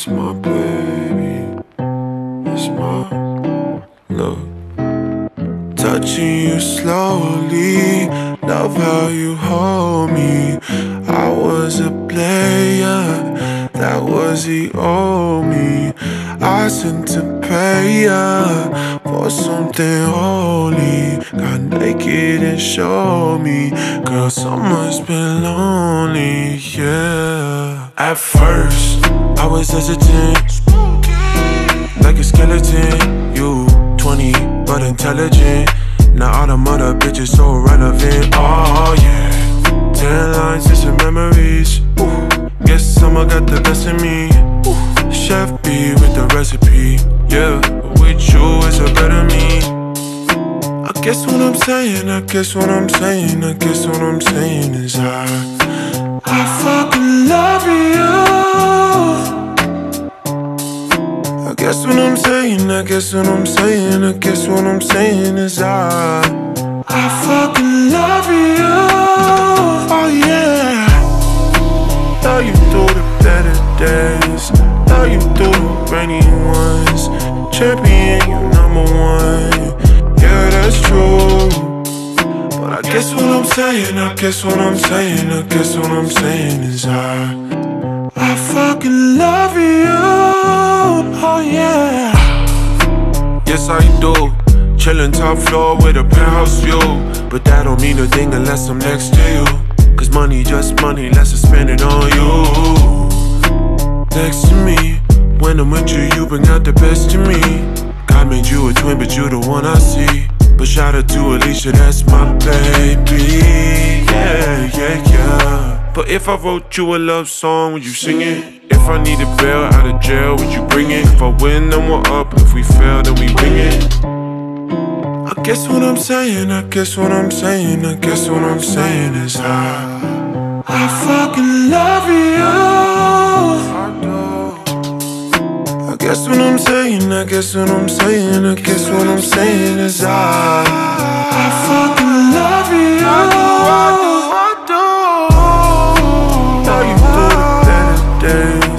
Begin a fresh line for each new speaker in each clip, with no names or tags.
That's my baby. That's my love. Touching you slowly, love how you hold me. I was a player, that was the old me. I sent to pay ya for something holy. Got naked and showed me, girl, someone's been lonely, yeah. At first, I was hesitant, like a skeleton. You 20, but intelligent. Now all the mother bitches so relevant. Oh yeah, ten lines and some memories. Guess summer got the best of me. Chef B with the recipe. Yeah, with you it's a better me. I guess what I'm saying, I guess what I'm saying, I guess what I'm saying is I, I fucking love you. Guess what I'm saying, I guess what I'm saying, I guess what I'm saying is I, I fucking love you. Oh yeah. Love you through the better days, love you through the rainy ones. Champion, you number one. Yeah, that's true. But I guess what I'm saying, I guess what I'm saying, I guess what I'm saying is I, I Yes, I do. Chillin' top floor with a penthouse view. But that don't mean a thing unless I'm next to you. Cause money just money, let's spend it on you. Next to me, when I'm with you, you bring out the best in me. God made you a twin, but you the one I see. But shout out to Alicia, that's my baby. Yeah, yeah, yeah. But if I wrote you a love song, would you sing it? If I needed bail out of jail, would you bring it? If I win, then we're up. If we fail, then we wing it. I guess what I'm saying, I guess what I'm saying, I guess what I'm saying is I, I fucking love you. I guess what I'm saying, I guess what I'm saying, I guess what I'm saying is I, I fucking love you. I do, I do, I do. Love you through the better days,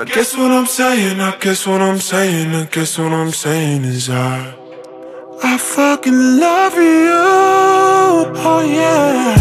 I guess what I'm saying, I guess what I'm saying, I guess what I'm saying is I, I fucking love you. Oh yeah.